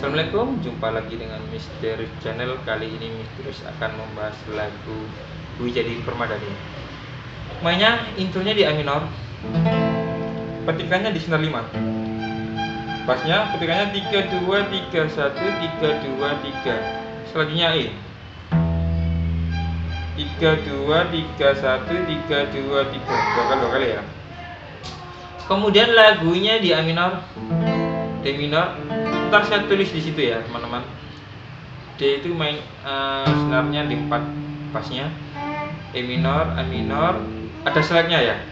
Assalamualaikum, jumpa lagi dengan Misterius Channel. Kali ini Misterius akan membahas lagu Wijadi Permadani. Mainnya intronya di A minor. Petikannya di senar 5 Bassnya petikannya 3, 2, 3, 1, 3, 2, 3 Selanjutnya E 3, 2, 3, 1, 3, 2, 3 Dua kali, dua kali ya. Kemudian lagunya di A minor. D minor ntar saya tulis di situ ya teman-teman. D itu main uh, senarnya di 4 pasnya. E minor, A minor. Ada slide ya?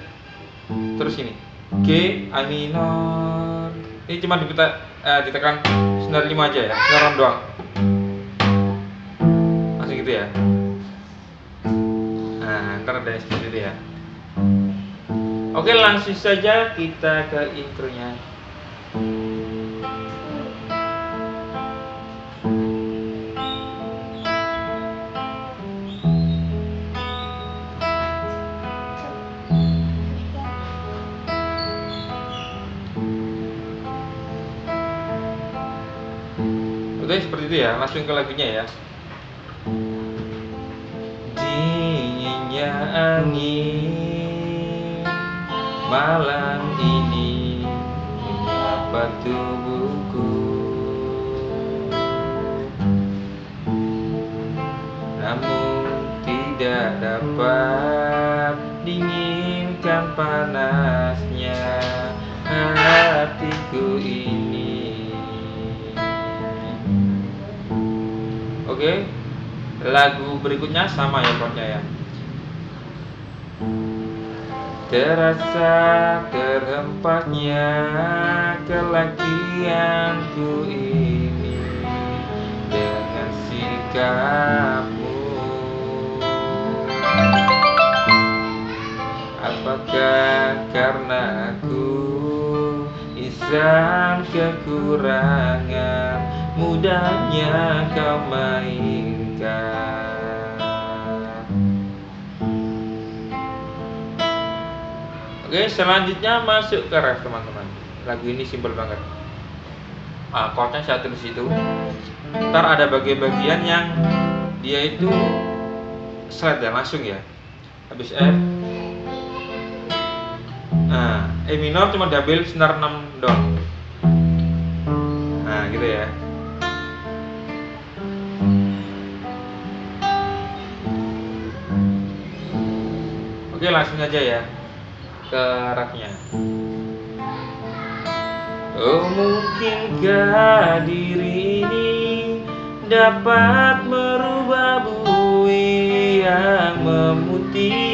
Terus ini. G, A minor. Ini cuma dipita, uh, ditekan senar 5 aja ya senar doang. Langsung gitu ya? Nah ntar ada seperti itu ya. Oke langsung saja kita ke intronya Oke seperti itu ya, langsung ke lagunya ya. Dinginnya angin malam ini menyapa tubuhku Namun tidak dapat dinginkan panasnya hatiku ini Oke, lagu berikutnya sama ya chordnya ya. Terasa terhempasnya kelakianku ini dengan sikapmu. Apakah karena aku insan kekurangan mudahnya kau mainkan. Oke selanjutnya masuk ke ref teman-teman. Lagu ini simpel banget. Ah, Chordnya saya tulis itu. Ntar ada bagian-bagian yang Dia itu Slide ya langsung ya. Habis F. Nah E minor cuma diambil senar 6 doang Oke langsung aja ya ke raknya. Oh mungkinkah diri ini dapat merubah bui yang memutih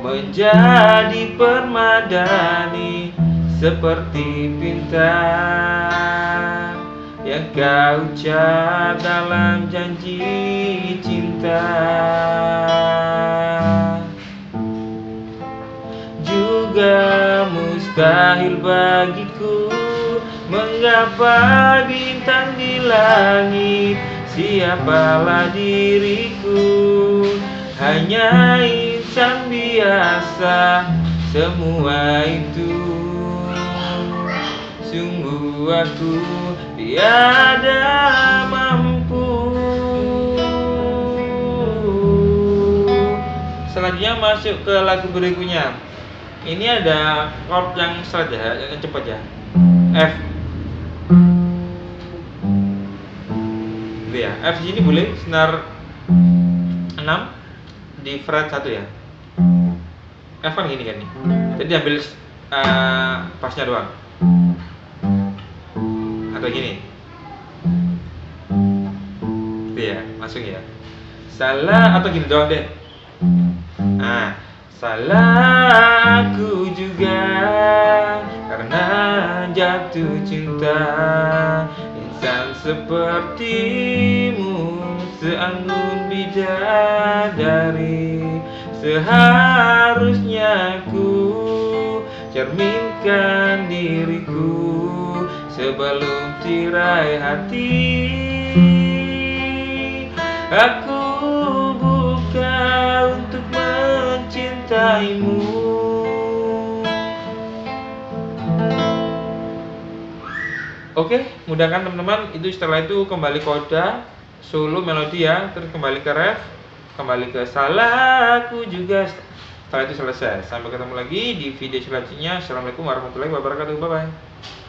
menjadi permadani seperti bintang yang kau ucap dalam janji cinta juga mustahil bagiku. Mengapa bintang di langit? Siapalah diriku? Hanya insan biasa Semua itu. Sungguh aku tiada mampu. Selanjutnya masuk ke lagu berikutnya ini ada chord yang slide ya, yang cepat ya. F. Ya. F sini boleh senar 6 di fret 1 ya. F kan gini kan nih. Jadi ambil uh, pasnya doang. Atau gini. Gitu ya, langsung ya. Salah atau gini doang deh. Nah, Salah aku juga karena jatuh cinta. Insan sepertimu seanggun bidadari. Seharusnya ku cerminkan diriku Sebelum tirai hati. Aku mencintaimu Oke, mudah kan teman-teman? Itu setelah itu kembali koda, solo melodi ya, terus kembali ke ref, kembali ke salahku juga. Setelah itu selesai. Sampai ketemu lagi di video selanjutnya. Assalamualaikum warahmatullahi wabarakatuh. Bye bye.